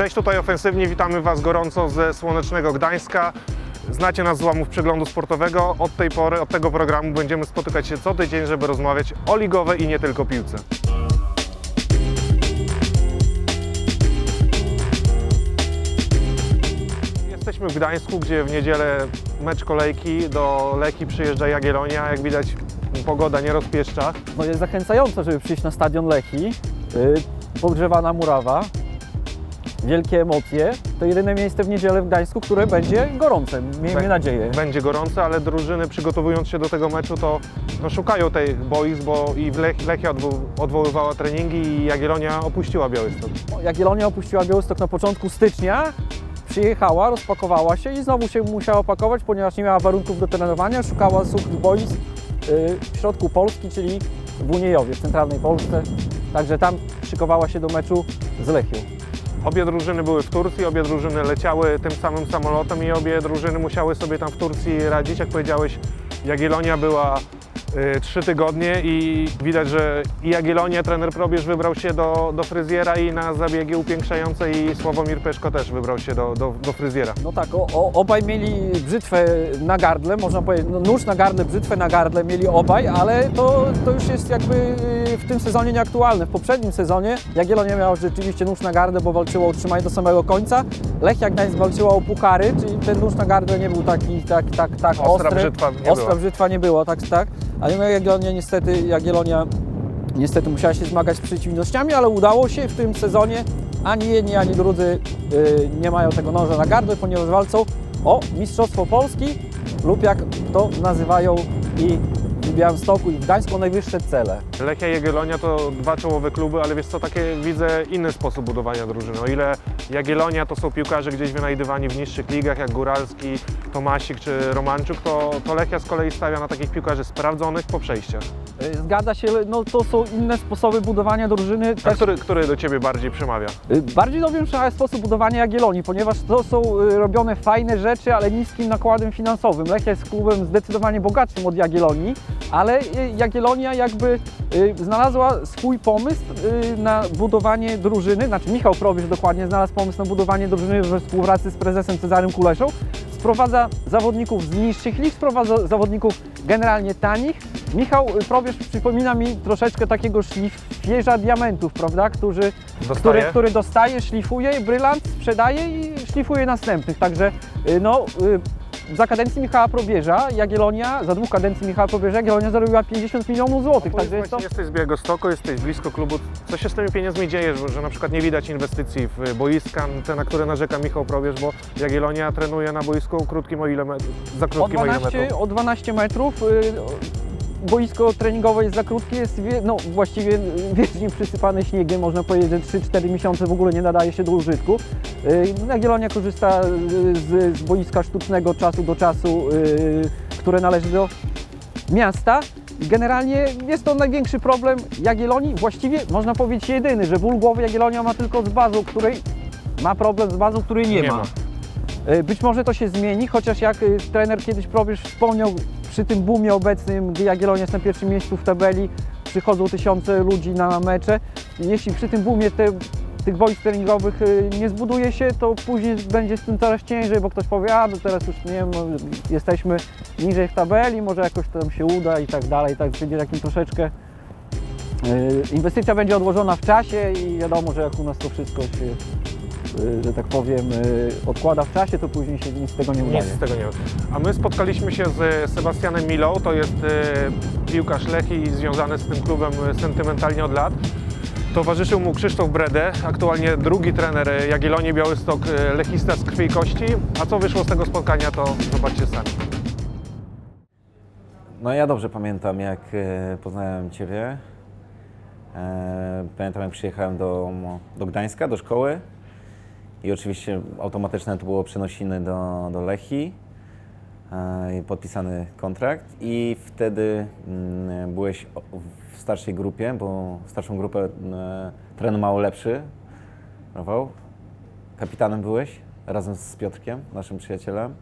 Cześć, tutaj ofensywnie, witamy Was gorąco ze słonecznego Gdańska. Znacie nas z łamów przeglądu sportowego. Od tej pory, od tego programu będziemy spotykać się co tydzień, żeby rozmawiać o ligowej i nie tylko piłce. Jesteśmy w Gdańsku, gdzie w niedzielę mecz kolejki. Do Leki przyjeżdża Jagiellonia. Jak widać, pogoda nie rozpieszcza. No jest zachęcające, żeby przyjść na stadion Lechi. Yy, podgrzewana murawa, wielkie emocje. To jedyne miejsce w niedzielę w Gdańsku, które będzie gorące, miejmy nadzieję. Będzie gorąco, ale drużyny przygotowując się do tego meczu to no, szukają tej boisk, bo i w Lech, Lechia odwo- odwoływała treningi i Jagiellonia opuściła Białystok. Jagiellonia opuściła Białystok na początku stycznia, przyjechała, rozpakowała się i znowu się musiała pakować, ponieważ nie miała warunków do trenowania, szukała suchych boisk yy, w środku Polski, czyli w Uniejowie, w centralnej Polsce. Także tam szykowała się do meczu z Lechią. Obie drużyny były w Turcji, obie drużyny leciały tym samym samolotem i obie drużyny musiały sobie tam w Turcji radzić. Jak powiedziałeś, Jagiellonia była trzy tygodnie i widać, że i Jagiellonia, trener Probierz wybrał się do, do fryzjera i na zabiegi upiększające i Sławomir Peszko też wybrał się do, do, do fryzjera. No tak, o, o, obaj mieli brzytwę na gardle, można powiedzieć, no, nóż na gardle, brzytwę na gardle mieli obaj, ale to, to już jest jakby y, w tym sezonie nieaktualne. W poprzednim sezonie Jagiellonia miała rzeczywiście nóż na gardle, bo walczyła o utrzymanie do samego końca. Lechia Gdańsk walczyła o pukary, czyli ten nóż na gardle nie był taki tak, tak, tak Ostra ostry. brzytwa nie Ostra była. brzytwa nie było, tak, tak. No Jagiellonia niestety, Jagiellonia niestety musiała się zmagać z przeciwnościami, ale udało się w tym sezonie. Ani jedni, ani drudzy y, nie mają tego noża na gardle, ponieważ walczą o Mistrzostwo Polski lub jak to nazywają i w Białymstoku i w Gdańsku najwyższe cele. Lechia i Jagiellonia to dwa czołowe kluby, ale wiesz co, takie widzę inny sposób budowania drużyny. O ile Jagiellonia to są piłkarze gdzieś wynajdywani w niższych ligach, jak Góralski, Tomasik czy Romanczuk, to, to Lechia z kolei stawia na takich piłkarzy sprawdzonych po przejściach. Y, Zgadza się, no to są inne sposoby budowania drużyny. A który, który do Ciebie bardziej przemawia? Y, Bardziej lubię szalony sposób budowania Jagiellonii, ponieważ to są y, robione fajne rzeczy, ale niskim nakładem finansowym. Lechia jest klubem zdecydowanie bogatszym od Jagiellonii, ale y, Jagiellonia jakby y, znalazła swój pomysł y, na budowanie drużyny, znaczy Michał Probierz dokładnie znalazł pomysł na budowanie drużyny we współpracy z prezesem Cezarym Kuleszą. Sprowadza zawodników z niższych lig, sprowadza zawodników generalnie tanich. Michał Probierz przypomina mi troszeczkę takiego szlifierza diamentów, prawda, którzy który, Dostaje? który dostaje, szlifuje, brylant sprzedaje i szlifuje następnych. Także no, za kadencji Michała Probierza Jagiellonia, za dwóch kadencji Michała Probierza Jagiellonia zarobiła 50 milionów złotych. Także jest to... Jesteś z Białegostoku, jesteś blisko klubu. Co się z tymi pieniędzmi dzieje, że, że na przykład nie widać inwestycji w boiska, te na które narzeka Michał Probierz, bo Jagiellonia trenuje na boisku krótkim o ile met- za O krótkim o ile 12, metrów? o 12 metrów. y, Boisko treningowe jest za krótkie, jest no, właściwie wiecznie przysypane śniegiem, można powiedzieć, że 3-4 miesiące w ogóle nie nadaje się do użytku. Y, Jagiellonia korzysta y, z, z boiska sztucznego czasu do czasu, y, które należy do miasta. Generalnie jest to największy problem Jagiellonii, właściwie można powiedzieć jedyny, że ból głowy Jagiellonia ma tylko z bazą, której ma problem z bazą, której nie, Nie ma. ma. Być może to się zmieni, chociaż jak y, trener kiedyś Probierz wspomniał, przy tym boomie obecnym, gdy Jagiellonia jest na pierwszym miejscu w tabeli, przychodzą tysiące ludzi na mecze. Jeśli przy tym boomie te, tych boisk treningowych y, nie zbuduje się, to później będzie z tym coraz ciężej, bo ktoś powie, a no teraz już nie wiem, no, jesteśmy niżej w tabeli, może jakoś to nam się uda i tak dalej, tak będzie takim troszeczkę y, inwestycja będzie odłożona w czasie i wiadomo, że jak u nas to wszystko się, że tak powiem, y, odkłada w czasie, to później się nic z tego nie Nic udaje. z tego nie. A my spotkaliśmy się z Sebastianem Milą, to jest e, piłkarz Lechii związany z tym klubem sentymentalnie od lat. Towarzyszył mu Krzysztof Brede, aktualnie drugi trener Jagiellonii Białystok, lechista z krwi i kości. A co wyszło z tego spotkania, to zobaczcie sami. No ja dobrze pamiętam, jak poznałem Ciebie. E, Pamiętam, jak przyjechałem do, do Gdańska, do szkoły i oczywiście automatyczne to było przenosiny do, do Lechii e, i podpisany kontrakt i wtedy mm, byłeś w starszej grupie, bo starszą grupę e, trener mało lepszy. Kapitanem byłeś razem z Piotrkiem, naszym przyjacielem.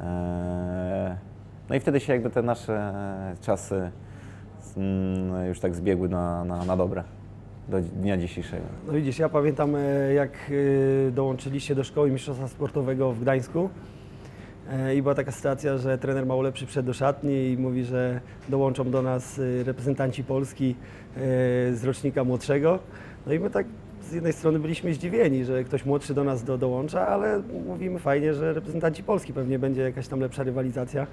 E, No i wtedy się jakby te nasze czasy mm, już tak zbiegły na, na, na dobre. Do dnia dzisiejszego. No widzisz, ja pamiętam e, jak e, dołączyliście do szkoły mistrzostwa sportowego w Gdańsku E, i była taka sytuacja, że trener Małolepszy przyszedł do szatni i mówi, że dołączą do nas reprezentanci Polski z rocznika młodszego. No i my tak z jednej strony byliśmy zdziwieni, że ktoś młodszy do nas do, dołącza, ale mówimy fajnie, że reprezentanci Polski pewnie będzie jakaś tam lepsza rywalizacja,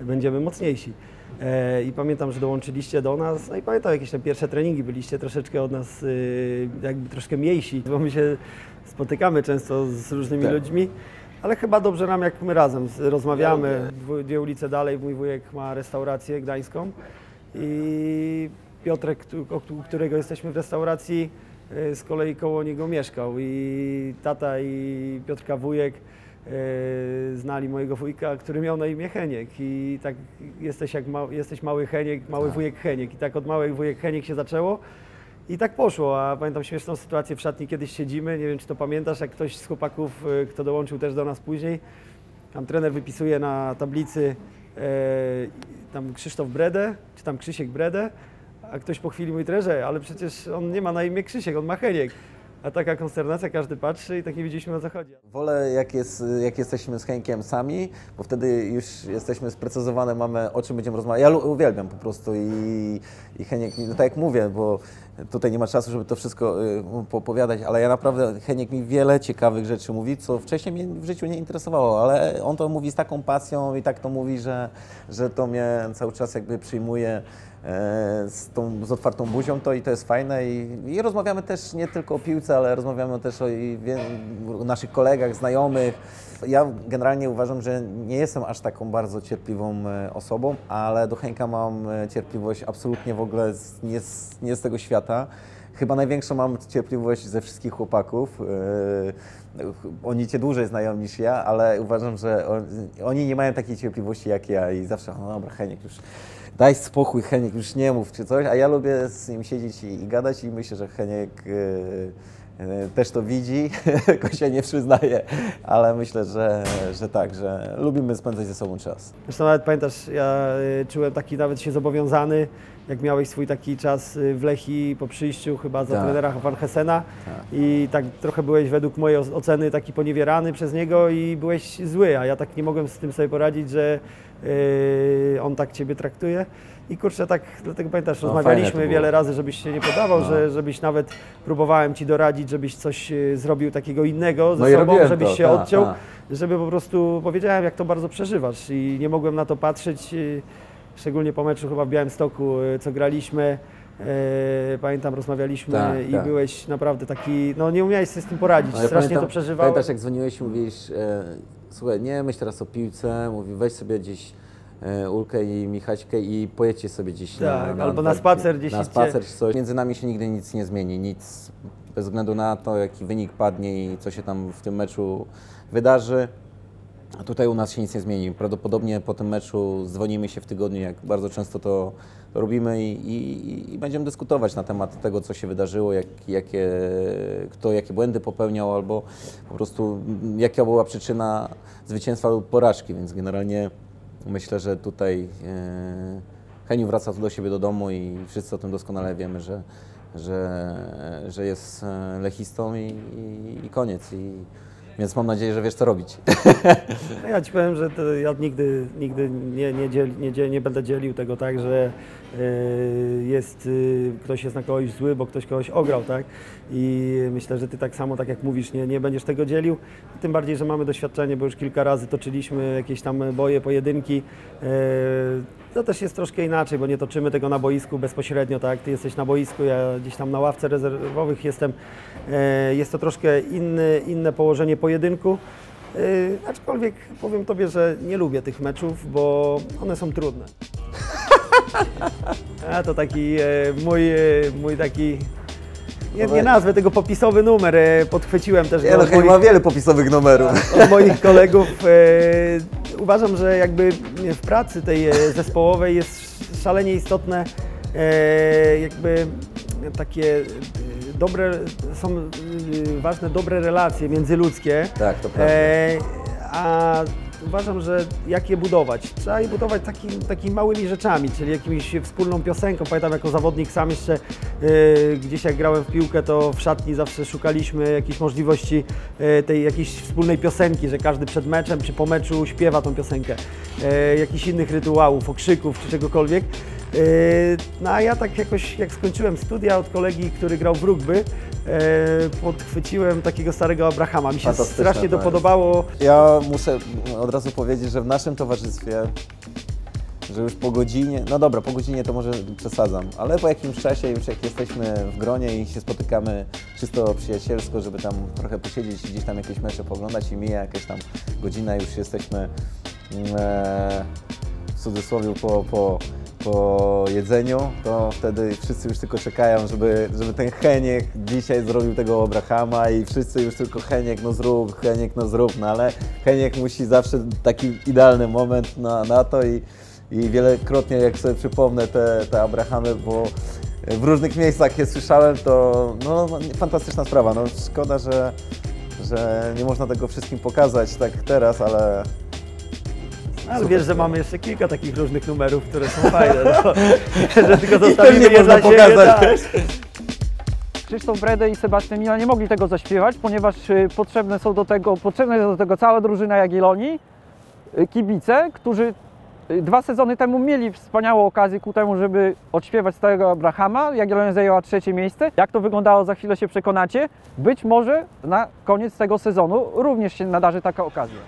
będziemy mocniejsi. E, I pamiętam, że dołączyliście do nas, no i pamiętam jakieś tam pierwsze treningi, byliście troszeczkę od nas y, jakby troszkę mniejsi, bo my się spotykamy często z różnymi Tak. ludźmi, ale chyba dobrze nam jak my razem rozmawiamy. Dwie ulice dalej mój wujek ma restaurację gdańską i Piotrek, któ- którego jesteśmy w restauracji, z kolei koło niego mieszkał. I tata i Piotrka wujek e, znali mojego wujka, który miał na imię Heniek. I tak jesteś jak ma, jesteś mały Heniek, mały Tak. wujek Heniek. I tak od mały wujek Heniek się zaczęło. I tak poszło, a pamiętam śmieszną sytuację w szatni. Kiedyś siedzimy, nie wiem czy to pamiętasz, jak ktoś z chłopaków, e, kto dołączył też do nas później, tam trener wypisuje na tablicy e, tam Krzysztof Bredę, czy tam Krzysiek Bredę, a ktoś po chwili mówi trenerze, ale przecież on nie ma na imię Krzysiek, on ma Heniek. A taka konsternacja, każdy patrzy i tak nie wiedzieliśmy o co chodzi. Wolę jak, jest, jak jesteśmy z Henkiem sami, bo wtedy już jesteśmy sprecyzowane, mamy o czym będziemy rozmawiać. Ja uwielbiam po prostu i, i Heniek, no tak jak mówię, bo tutaj nie ma czasu, żeby to wszystko y, popowiadać, ale ja naprawdę, Heniek mi wiele ciekawych rzeczy mówi, co wcześniej mnie w życiu nie interesowało, ale on to mówi z taką pasją i tak to mówi, że, że to mnie cały czas jakby przyjmuje z, tą, z otwartą buzią to i to jest fajne i, i rozmawiamy też nie tylko o piłce, ale rozmawiamy też o i o naszych kolegach, znajomych. Ja generalnie uważam, że nie jestem aż taką bardzo cierpliwą e, osobą, ale do Henka mam e, cierpliwość absolutnie w ogóle z, nie, z, nie z tego świata. Chyba największą mam cierpliwość ze wszystkich chłopaków. E, Oni cię dłużej znają niż ja, ale uważam, że on, oni nie mają takiej cierpliwości jak ja i zawsze, no dobra, Heniek już daj spokój, Heniek już nie mów czy coś, a ja lubię z nim siedzieć i, i gadać i myślę, że Heniek e, też to widzi, tylko się nie przyznaje, ale myślę, że, że tak, że lubimy spędzać ze sobą czas. Zresztą nawet pamiętasz, ja y, czułem taki nawet się zobowiązany, jak miałeś swój taki czas y, w Lechi po przyjściu chyba za Tak. trenera Van Hessena Tak. i tak trochę byłeś według mojej oceny taki poniewierany przez niego i byłeś zły, a ja tak nie mogłem z tym sobie poradzić, że y, on tak Ciebie traktuje. I kurczę, tak, dlatego pamiętasz, No, rozmawialiśmy wiele razy, żebyś się nie podawał, No. że, żebyś nawet próbowałem Ci doradzić, żebyś coś y, zrobił takiego innego ze No sobą, żebyś to, się tak, odciął tak. żeby po prostu powiedziałem, jak to bardzo przeżywasz i nie mogłem na to patrzeć, y, szczególnie po meczu chyba w Białymstoku, y, co graliśmy. Pamiętam, rozmawialiśmy Tak, i tak. byłeś naprawdę taki, no nie umiałeś sobie z tym poradzić, No, ja strasznie pamiętam- to przeżywałeś. Pamiętasz, jak dzwoniłeś i mówisz, e, słuchaj, nie myśl teraz o piłce, mówi, weź sobie gdzieś e, Ulkę i Michaśkę i pojedźcie sobie gdzieś Tak, na, albo na spacer gdzieś Na spacer czy coś. Między nami się nigdy nic nie zmieni, nic bez względu na to, jaki wynik padnie i co się tam w tym meczu wydarzy. A tutaj u nas się nic nie zmieni. Prawdopodobnie po tym meczu dzwonimy się w tygodniu, jak bardzo często to robimy i, i, i będziemy dyskutować na temat tego, co się wydarzyło, jak, jakie, kto jakie błędy popełniał, albo po prostu jaka była przyczyna zwycięstwa lub porażki. Więc generalnie myślę, że tutaj e, Heniu wraca tu do siebie do domu i wszyscy o tym doskonale wiemy, że, że, że jest e, lechistą i, i, i koniec. I, więc mam nadzieję, że wiesz co robić. No Ja ci powiem, że ja nigdy, nigdy nie, nie, dziel, nie, nie będę dzielił tego tak, że jest, y, ktoś jest na kogoś zły, bo ktoś kogoś ograł, tak? I myślę, że ty tak samo, tak jak mówisz, nie, nie będziesz tego dzielił. Tym bardziej, że mamy doświadczenie, bo już kilka razy toczyliśmy jakieś tam boje, pojedynki. Y, to też jest troszkę inaczej, bo nie toczymy tego na boisku bezpośrednio, tak? Ty jesteś na boisku, ja gdzieś tam na ławce rezerwowych jestem. Jest to troszkę inny, inne położenie pojedynku. Aczkolwiek powiem Tobie, że nie lubię tych meczów, bo one są trudne. A to taki e, mój, e, mój taki. Nie, nie nazwę tego popisowy numer. E, podchwyciłem też Ja no, moich, ma wiele popisowych numerów. od moich kolegów. E, uważam, że jakby w pracy tej e, zespołowej jest szalenie istotne e, jakby takie e, dobre, są e, ważne dobre relacje międzyludzkie. Tak, to prawda. E, a uważam, że jak je budować? Trzeba je budować taki, takimi małymi rzeczami, czyli jakimiś wspólną piosenką. Pamiętam jako zawodnik sam jeszcze e, gdzieś jak grałem w piłkę, to w szatni zawsze szukaliśmy jakiejś możliwości e, tej jakiejś wspólnej piosenki, że każdy przed meczem czy po meczu śpiewa tą piosenkę. E, jakichś innych rytuałów, okrzyków czy czegokolwiek. E, No a ja tak jakoś, jak skończyłem studia od kolegi, który grał w rugby, e, podchwyciłem takiego starego Abrahama. Mi się strasznie to podobało. Ja muszę od razu powiedzieć, że w naszym towarzystwie, że już po godzinie, no dobra, po godzinie to może przesadzam, ale po jakimś czasie już jak jesteśmy w gronie i się spotykamy czysto przyjacielsko, żeby tam trochę posiedzieć i gdzieś tam jakieś mecze poglądać i mija jakaś tam godzina, już jesteśmy mm, e, w cudzysłowie po, po, po jedzeniu, to wtedy wszyscy już tylko czekają, żeby, żeby ten Heniek dzisiaj zrobił tego Abrahama i wszyscy już tylko Heniek no zrób, Heniek no zrób, no ale Heniek musi zawsze taki idealny moment na, na to i, i wielokrotnie jak sobie przypomnę te, te Abrahamy, bo w różnych miejscach je słyszałem, to no, no, fantastyczna sprawa. No, szkoda, że, że nie można tego wszystkim pokazać tak teraz, ale Ale Super wiesz, że mamy jeszcze kilka takich różnych numerów, które są fajne. No. że tylko zostawimy je można dla siebie. pokazać tak. Krzysztof Brede i Sebastian Mila nie mogli tego zaśpiewać, ponieważ y, potrzebne są do tego, potrzebna jest do tego cała drużyna Jagiellonii, y, kibice, którzy y, dwa sezony temu mieli wspaniałą okazję ku temu, żeby odśpiewać starego Abrahama. Jagiellonia zajęła trzecie miejsce. Jak to wyglądało, za chwilę się przekonacie. Być może na koniec tego sezonu również się nadarzy taka okazja.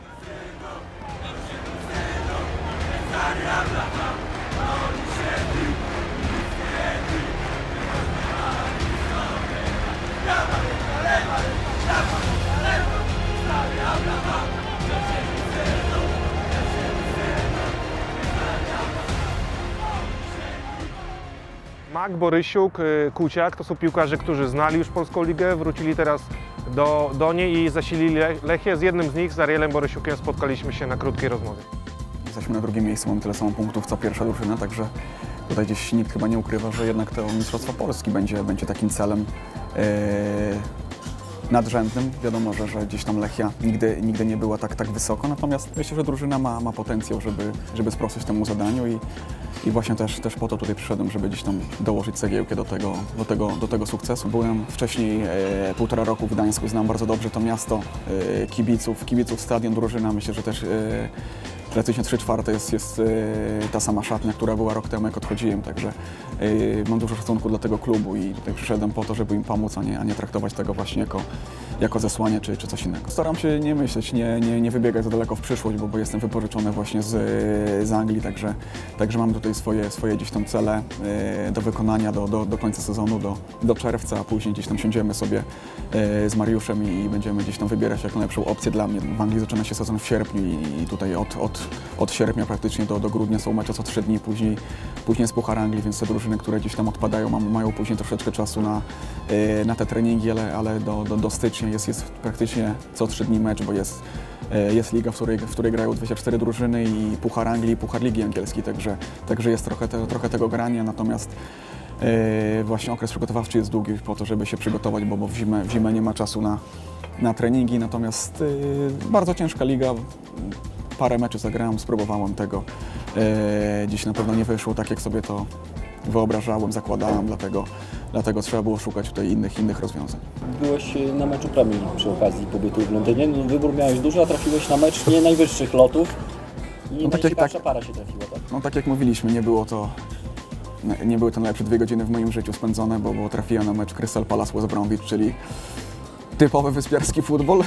Mak, Borysiuk, y, Kuciak to są piłkarze, którzy znali już polską ligę, wrócili teraz do, do niej i zasilili Le- Lechię. Z jednym z nich, z Arielem Borysiukiem, spotkaliśmy się na krótkiej rozmowie. Jesteśmy na drugim miejscu, mamy tyle samo punktów co pierwsza drużyna, także tutaj gdzieś nikt chyba nie ukrywa, że jednak to Mistrzostwo Polski będzie, będzie takim celem e, nadrzędnym. Wiadomo, że, że gdzieś tam Lechia nigdy, nigdy nie była tak, tak wysoko, natomiast myślę, że drużyna ma, ma potencjał, żeby, żeby sprostać temu zadaniu i, i właśnie też, też po to tutaj przyszedłem, żeby gdzieś tam dołożyć cegiełkę do tego, do tego, do tego sukcesu. Byłem wcześniej e, półtora roku w Gdańsku, znam bardzo dobrze to miasto, e, kibiców, kibiców, stadion, drużyna. Myślę, że też e, praktycznie 3 czwarte jest, jest e, ta sama szatnia, która była rok temu, jak odchodziłem, także e, mam dużo szacunku dla tego klubu i tutaj przyszedłem po to, żeby im pomóc, a nie, a nie traktować tego właśnie jako, jako zesłanie czy, czy coś innego. Staram się nie myśleć, nie, nie, nie wybiegać za daleko w przyszłość, bo, bo jestem wypożyczony właśnie z, z Anglii, także, także mam tutaj swoje, swoje gdzieś tam cele e, do wykonania do, do, do końca sezonu, do, do czerwca, a później gdzieś tam siądziemy sobie e, z Mariuszem i, będziemy gdzieś tam wybierać jak najlepszą opcję dla mnie. W Anglii zaczyna się sezon w sierpniu i tutaj od, od, od sierpnia praktycznie do, do grudnia są mecze co trzy dni, później, później jest Puchar Anglii, więc te drużyny, które gdzieś tam odpadają, mam, mają później troszeczkę czasu na, e, na te treningi, ale, ale do, do, do stycznia jest, jest praktycznie co trzy dni mecz, bo jest E, Jest liga, w której, w której grają 24 drużyny i Puchar Anglii i Puchar Ligi Angielskiej, także, także jest trochę, te, trochę tego grania, natomiast e, właśnie okres przygotowawczy jest długi po to, żeby się przygotować, bo, bo w, zimę, w zimę nie ma czasu na, na treningi, natomiast e, bardzo ciężka liga, parę meczy zagrałem, spróbowałem tego, e, dziś na pewno nie wyszło tak, jak sobie to wyobrażałem, zakładałem, dlatego, dlatego trzeba było szukać tutaj innych, innych rozwiązań. Byłeś y, na meczu Premier przy okazji pobytu w Londynie. No, wybór miałeś duży, a trafiłeś na mecz nie najwyższych lotów. I No tak jak- tak. para się trafiła, tak? No tak jak mówiliśmy, nie było to nie były to najlepsze dwie godziny w moim życiu spędzone, bo, bo trafiłem na mecz Crystal Palace West Bromwich, czyli typowy wyspiarski futbol.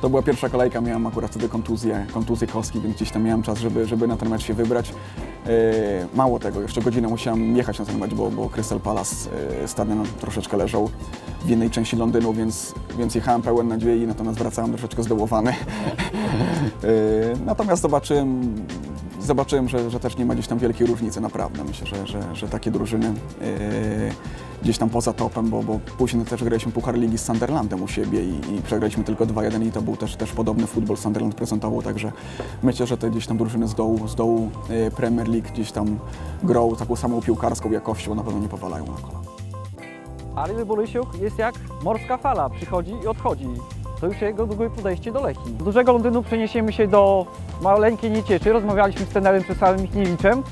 To była pierwsza kolejka, miałem akurat wtedy kontuzję, kontuzję kostki, więc gdzieś tam miałem czas, żeby, żeby na ten mecz się wybrać. Yy, mało tego, jeszcze godzinę musiałem jechać na ten mecz, bo, bo Crystal Palace yy, stadion troszeczkę leżał w innej części Londynu, więc, więc jechałem pełen nadziei, natomiast wracałem troszeczkę zdołowany. Yy, natomiast zobaczyłem, zobaczyłem że, że też nie ma gdzieś tam wielkiej różnicy, naprawdę. Myślę, że, że, że takie drużyny gdzieś tam poza topem, bo, bo później też graliśmy Puchar Ligi z Sunderlandem u siebie i, i przegraliśmy tylko 2-1 i to był też, też podobny futbol Sunderland prezentował, także myślę, że te gdzieś tam drużyny z dołu, z dołu yy, Premier League gdzieś tam grą taką samą piłkarską jakością, na pewno nie powalają na kolana. Ariel Borysiuk jest jak morska fala, przychodzi i odchodzi. to już jego drugie podejście do Lechii. Z dużego Londynu przeniesiemy się do maleńkiej Niecieczy. Rozmawialiśmy z trenerem Czesławem Michniewiczem, y,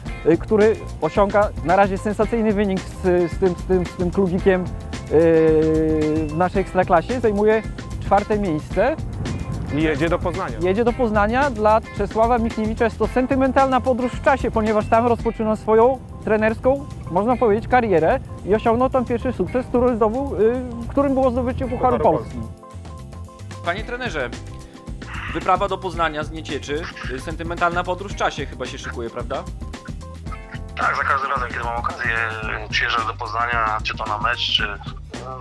który osiąga na razie sensacyjny wynik z, z, tym, z, tym, z tym klubikiem y, w naszej ekstraklasie. Zajmuje czwarte miejsce. I jedzie do Poznania. Jedzie do Poznania. Dla Czesława Michniewicza jest to sentymentalna podróż w czasie, ponieważ tam rozpoczyna swoją trenerską, można powiedzieć, karierę i osiągnął tam pierwszy sukces, który zdobył, y, którym było zdobycie Pucharu Pucharu Polski. Panie trenerze, wyprawa do Poznania z Niecieczy, y, sentymentalna podróż w czasie chyba się szykuje, prawda? Tak, za każdym razem, kiedy mam okazję przyjeżdżać do Poznania, czy to na mecz, czy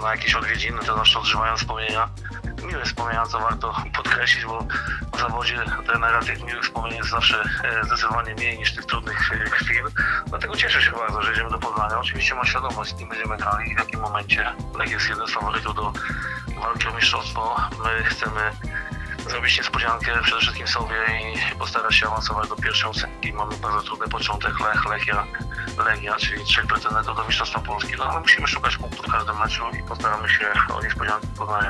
na jakieś odwiedziny, to zawsze odżywają wspomnienia. Miłe wspomnienia, co warto podkreślić, bo w zawodzie trenera tych miłych wspomnień jest zawsze e, zdecydowanie mniej niż tych trudnych e, chwil. Dlatego cieszę się bardzo, że jedziemy do Poznania. Oczywiście mam świadomość, z kim będziemy grali i w jakim momencie. Lech jest jeden z faworytów do walki o mistrzostwo. My chcemy zrobić niespodziankę przede wszystkim sobie i postarać się awansować do pierwszej ósemki. Mamy bardzo trudny początek, Lech, Lechia, Legia, czyli trzech pretendentów do Mistrzostwa Polski. No ale musimy szukać punktów w każdym meczu i postaramy się o niespodziankę w Poznaniu.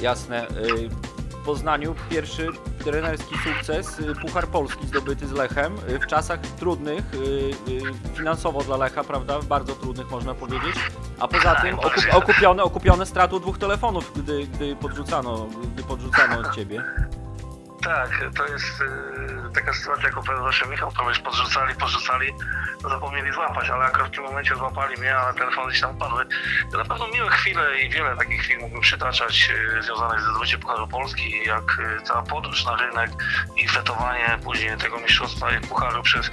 Jasne. y, Poznaniu pierwszy trenerski sukces, y, Puchar Polski zdobyty z Lechem y, w czasach trudnych, y, finansowo dla Lecha, prawda? Bardzo trudnych można powiedzieć. A poza tym okup, okupione, okupione stratą dwóch telefonów, gdy, gdy podrzucano, gdy podrzucano od ciebie. Tak, to jest e, taka sytuacja, jak opowiadał zawsze Michał, to podrzucali, podrzucali, zapomnieli złapać, ale akurat w tym momencie złapali mnie, ale telefony gdzieś tam upadły. To na pewno miłe chwile i wiele takich chwil mógłbym przytaczać e, związanych ze zdobyciem Pucharu Polski, jak e, cała podróż na rynek i fetowanie później tego mistrzostwa i Pucharu przez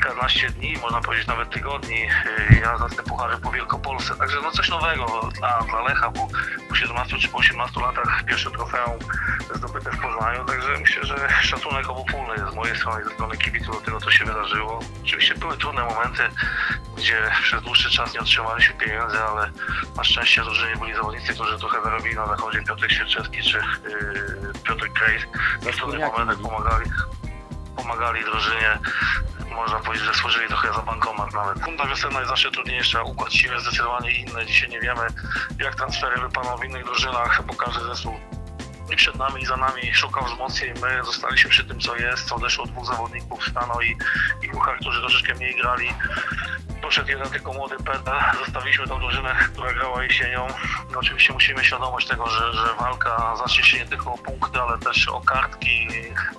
kilkanaście dni, można powiedzieć nawet tygodni, e, jazda z te puchary po Wielkopolsce. Także no coś nowego dla, dla Lecha, bo po 17 czy po 18 latach pierwsze trofeum zdobyte w Poznaniu, także myślę, że szacunek obopólny jest z mojej strony i ze strony kibiców do tego, co się wydarzyło. Oczywiście były trudne momenty, gdzie przez dłuższy czas nie otrzymaliśmy pieniędzy, ale na szczęście drużynie byli zawodnicy, którzy trochę zarobili na zachodzie, Piotr Świerczewski czy yy, Piotr Krejs. W trudnych momentach pomagali, pomagali drużynie. Można powiedzieć, że służyli trochę za bankomat nawet. Runda wiosenna jest zawsze trudniejsza, układ siły jest zdecydowanie inny. Dzisiaj nie wiemy, jak transfery wypadną w innych drużynach, bo każdy zespół i przed nami i za nami szukał wzmocnień. My zostaliśmy przy tym, co jest. Odeszło dwóch zawodników, Stano i, i Kuchar, którzy troszeczkę mniej grali. Poszedł jeden tylko młody Pedal. Zostawiliśmy tą drużynę, która grała jesienią. No, oczywiście musimy świadomość tego, że, że walka zacznie się nie tylko o punkty, ale też o kartki.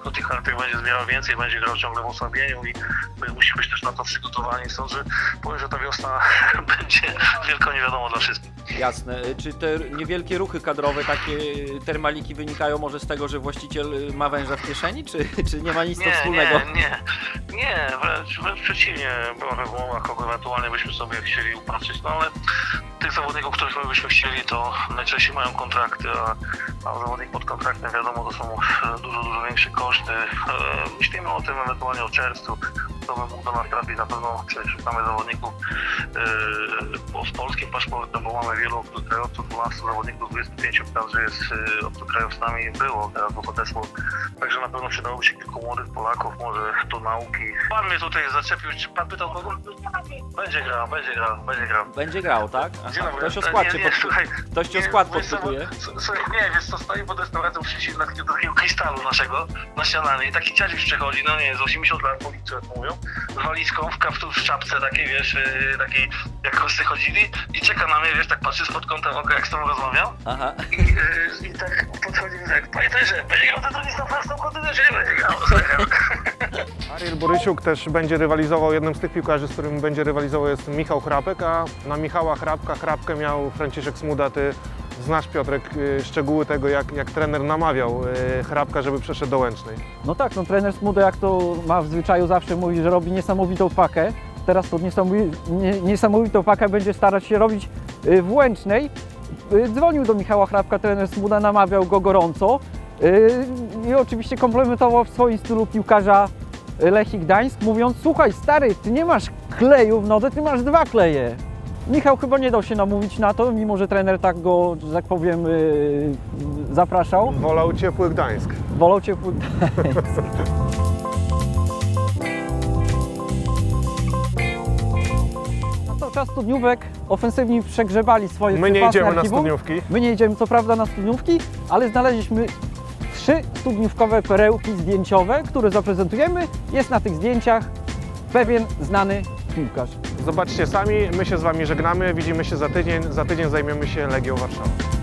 Kto tych kartek będzie zbierał więcej, będzie grał ciągle w osłabieniu i my musimy być też na to przygotowani. Sądzę, powiem, że ta wiosna będzie wielko nie wiadomo dla wszystkich. Jasne. Y, Czy te niewielkie ruchy kadrowe, takie termaliki wynikają może z tego, że właściciel y, ma węża w kieszeni, czy, czy nie ma nic to wspólnego? Nie, nie, nie, wręcz, wręcz przeciwnie. Była rozmowa, kogo ewentualnie byśmy sobie chcieli upatrzyć, no ale tych zawodników, których my byśmy chcieli, to najczęściej mają kontrakty, a, a zawodnik pod kontraktem wiadomo, to są dużo, dużo większe koszty. E, Myślimy o tym ewentualnie o czerwcu, to by mógł do nas trafić. Na pewno szukamy zawodników e, z polskim paszportem, bo mamy wielu obcokrajowców, 12 zawodników, 25 każdy jest e, obcokrajowcami było, teraz bo odeszło Także na pewno przydałoby się kilku młodych Polaków, może do nauki. Pan mnie tutaj zaczepił, czy pan pytał kogo? Będzie grał, będzie grał, będzie grał. Będzie grał, tak? Aha, ktoś o skład Nie, nie, słuchaj, Ktoś o nie, skład s- Słuchaj, nie, wiesz co, stoi pod restauracją takiego krysztalu naszego na śniadanie i taki dziadziuś przychodzi, no nie, z 80 lat, po liczbie, jak mówią, walizką, w kaptur, w czapce takiej, wiesz, yy, takiej, jak kosty chodzili i czeka na mnie, wiesz, tak patrzy spod kąta oka, jak z tobą rozmawiam Aha. i, yy, i tak podchodzi mi tak, panie trenerze, będzie grał ten drugi na prostą kontynę, czy nie będzie grał? Ariel Borysiuk też będzie rywalizował, jednym z tych piłkarzy, z którym będzie rywalizował jest Michał Chrapek, a na Michała Chrapka Chrapkę miał Franciszek Smuda. Znasz Piotrek y, szczegóły tego, jak, jak trener namawiał y, Chrapka, żeby przeszedł do Łęcznej. No tak, no trener Smudo jak to ma w zwyczaju zawsze mówi, że robi niesamowitą pakę. Teraz to niesamowi- nie, niesamowitą pakę będzie starać się robić y, w Łęcznej. Dzwonił do Michała Hrabka, trener Smuda namawiał go gorąco i oczywiście komplementował w swoim stylu piłkarza Lechii Gdańsk, mówiąc słuchaj stary, ty nie masz kleju w nodze, ty masz dwa kleje. Michał chyba nie dał się namówić na to, mimo że trener tak go, że tak powiem, y, zapraszał. Wolał ciepły Gdańsk. Wolał ciepły Na cały czas studniówek ofensywni przegrzebali swoje My nie idziemy na archiwum. studniówki. My nie idziemy co prawda na studniówki, ale znaleźliśmy trzy studniówkowe perełki zdjęciowe, które zaprezentujemy. Jest na tych zdjęciach pewien znany piłkarz. Zobaczcie sami, my się z Wami żegnamy, widzimy się za tydzień, za tydzień zajmiemy się Legią Warszawa.